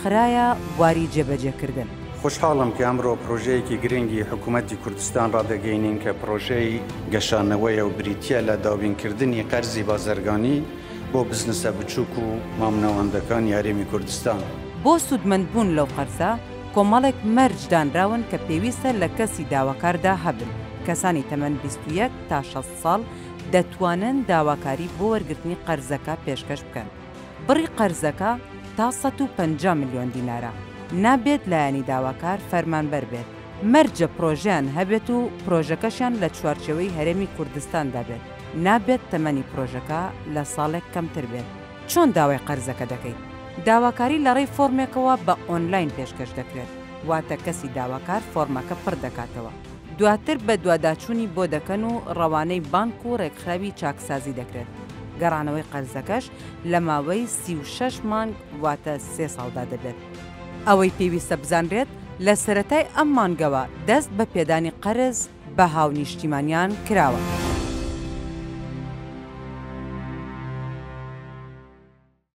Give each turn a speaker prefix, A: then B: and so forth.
A: خرایە بواری جێبەجێکردن.
B: خۆشحاڵم کە ئەمڕۆ پڕۆژەیەکی گرنگی حکوومەتی کوردستان ڕادەگەینین کە پڕۆژەی گەشانەوەیە و بریتییە لە دابینکردنی قەرزی بازرگانی بۆ بزنسە بچووک و مامناوەندەکانی هەرێمی کوردستان.
A: بۆ سوودمەندبوون لەو قەرزە، کۆمەڵێک مەرج دانراون کە پێویستە لە کەسی داواکاردا هەبن، کەسانی تەمەن بیست و یەک تا شەست ساڵ دەتوانن داواکاری بۆ وەرگرتنی قەرزەکە پێشکەش بکەن. بڕی قەرزەکە تا سەد و پەنجا ملیۆن دینارە، نابێت لایەنی داواکار فەرمانبەر بێت، مەرجە پڕۆژەیان هەبێت و پڕۆژەکەشیان لە چوارچێوەی هەرێمی کوردستاندا بێت، نابێت تەمەنی پڕۆژەکە لە ساڵێک کەمتر بێت. چۆن داوای قەرزەکە دەکەیت؟ داواکاری لەڕێی فۆرمێکەوە بە ئۆنلاین پێشکەش دەکرێت، واتە کەسی داواکار فۆرمەکە پڕ دەکاتەوە، دواتر بەدواداچوونی بۆ دەکەن و ڕەوانەی بانک و ڕێکخراوی چاکسازی دەکرێت، گەڕانەوەی قەرزەکەش لە ماوەی سی و شەش مانگ واتە سێ ساڵدا دەبێت. ئەوەی پێویستە بزانرێت، لە سەرەتای ئەم مانگەوە دەست بە پێدانی قەرز بە هاونیشتیمانیان کراوە.